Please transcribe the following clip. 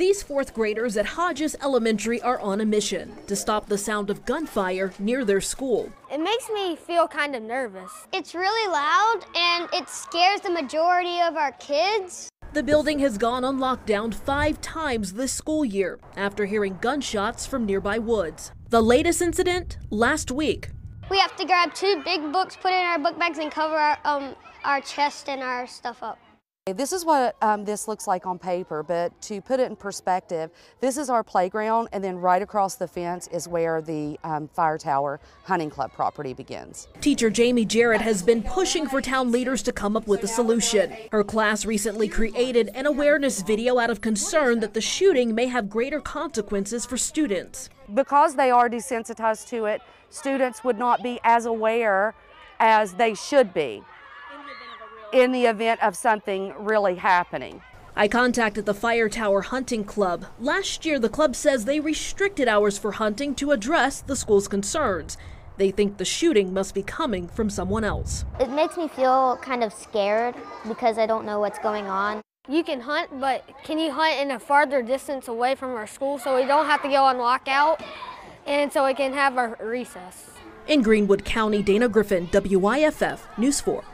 These fourth graders at Hodges Elementary are on a mission to stop the sound of gunfire near their school. It makes me feel kind of nervous. It's really loud and it scares the majority of our kids. The building has gone on lockdown five times this school year after hearing gunshots from nearby woods. The latest incident last week. We have to grab two big books, put it in our book bags, and cover our, um, our chest and our stuff up. This is what um, this looks like on paper, but to put it in perspective, this is our playground, and then right across the fence is where the um, Fire Tower Hunting Club property begins. Teacher Jamie Jarrett has been pushing for town leaders to come up with a solution. Her class recently created an awareness video out of concern that the shooting may have greater consequences for students. Because they are desensitized to it, students would not be as aware as they should be in the event of something really happening. I contacted the Fire Tower Hunting Club. Last year, the club says they restricted hours for hunting to address the school's concerns. They think the shooting must be coming from someone else. It makes me feel kind of scared because I don't know what's going on. You can hunt, but can you hunt in a farther distance away from our school so we don't have to go on lockout and so we can have our recess? In Greenwood County, Dana Griffin, WYFF News 4.